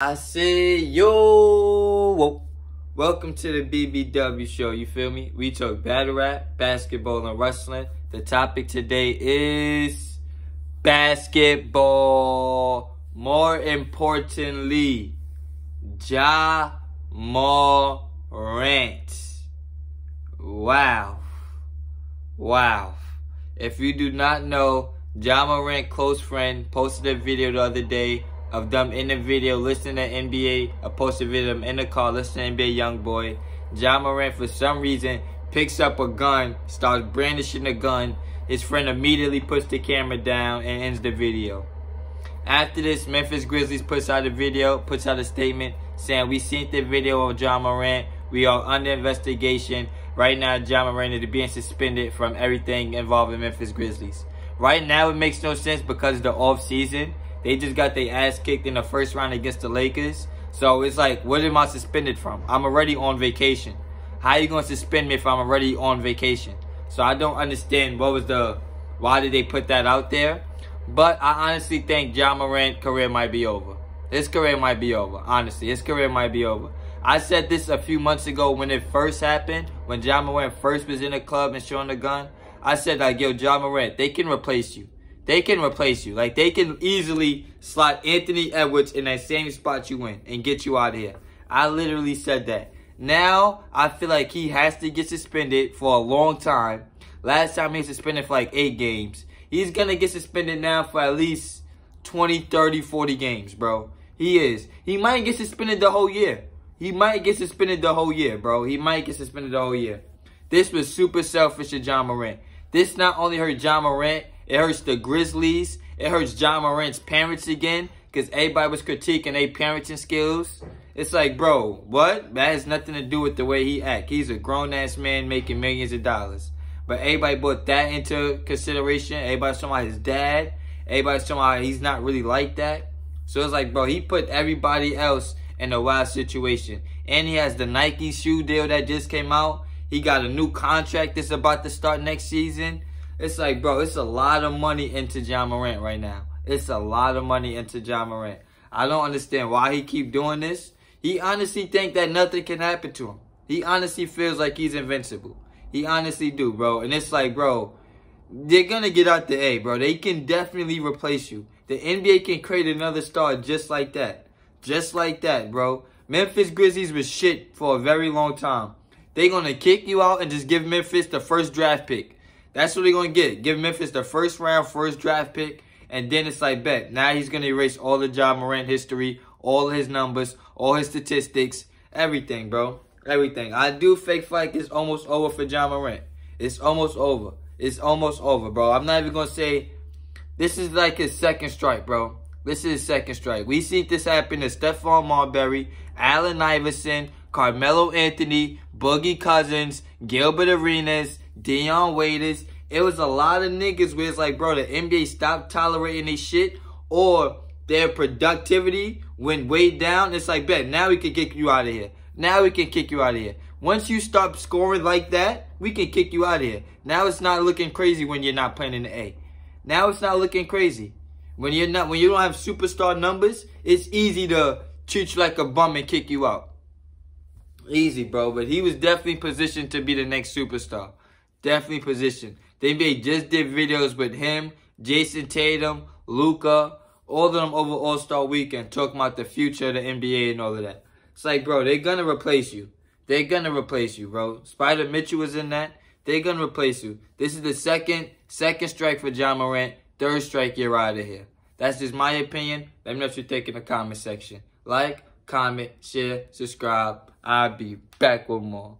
I say yo, welcome to the BBW show. You feel me? We talk battle rap, basketball, and wrestling. The topic today is basketball. More importantly, Ja Morant. Wow, wow. If you do not know, Ja Morant, close friend, posted a video the other day of them in the video listening to NBA. I posted video of them in the car listening to NBA Youngboy. Ja Morant, for some reason, picks up a gun, starts brandishing the gun. His friend immediately puts the camera down and ends the video. After this, Memphis Grizzlies puts out a video, puts out a statement saying, We seen the video of Ja Morant. We are under investigation. Right now, Ja Morant is being suspended from everything involving Memphis Grizzlies. Right now, it makes no sense because of the off season. They just got their ass kicked in the first round against the Lakers. So it's like, what am I suspended from? I'm already on vacation. How you gonna suspend me if I'm already on vacation? So I don't understand what was the, why did they put that out there? But I honestly think Ja Morant career might be over. His career might be over. Honestly, his career might be over. I said this a few months ago when it first happened, when Ja Morant first was in the club and showing the gun. I said like, yo, Ja Morant, they can replace you. They can replace you. Like they can easily slot Anthony Edwards in that same spot you in and get you out of here. I literally said that. Now I feel like he has to get suspended for a long time. Last time he was suspended for like eight games. He's gonna get suspended now for at least 20, 30, 40 games, bro. He is. He might get suspended the whole year. He might get suspended the whole year, bro. He might get suspended the whole year. This was super selfish of Ja Morant. This not only hurt Ja Morant, it hurts the Grizzlies. It hurts Ja Morant's parents again because everybody was critiquing their parenting skills. It's like, bro, what? That has nothing to do with the way he act. He's a grown-ass man making millions of dollars. But everybody brought that into consideration. Everybody's talking about his dad. Everybody's talking about he's not really like that. So it's like, bro, he put everybody else in a wild situation. And he has the Nike shoe deal that just came out. He got a new contract that's about to start next season. It's like, bro, it's a lot of money into Ja Morant right now. It's a lot of money into Ja Morant. I don't understand why he keep doing this. He honestly think that nothing can happen to him. He honestly feels like he's invincible. He honestly do, bro. And it's like, bro, they're gonna get out the A, bro. They can definitely replace you. The NBA can create another star just like that. Just like that, bro. Memphis Grizzlies was shit for a very long time. They gonna kick you out and just give Memphis the first draft pick. That's what they're going to get. Give Memphis the first round, first draft pick. And then it's like, bet. Now he's going to erase all the Ja Morant history, all his numbers, all his statistics, everything, bro. Everything. I do fake fight is almost over for Ja Morant. It's almost over. It's almost over, bro. I'm not even going to say this is like his second strike, bro. This is his second strike. We see this happen to Stephon Marbury, Allen Iverson, Carmelo Anthony, Boogie Cousins, Gilbert Arenas, Dion Waiters. It was a lot of niggas where it's like, bro, the NBA stopped tolerating this shit or their productivity went way down. It's like, bet, now we can kick you out of here. Now we can kick you out of here. Once you stop scoring like that, we can kick you out of here. Now it's not looking crazy when you're not playing in the A. Now it's not looking crazy. When you're not, when you don't have superstar numbers, it's easy to treat you like a bum and kick you out. Easy, bro. But he was definitely positioned to be the next superstar. Definitely positioned. The NBA just did videos with him, Jayson Tatum, Luka, all of them over All-Star Weekend talking about the future of the NBA and all of that. It's like, bro, they're to replace you. They're to replace you, bro. Spida Mitchell was in that. They're to replace you. This is the second second strike for Ja Morant. Third strike, you're out of here. That's just my opinion. Let me know what you think in the comment section. Like, comment, share, subscribe. I'll be back with more.